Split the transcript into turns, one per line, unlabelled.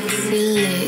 can feel it.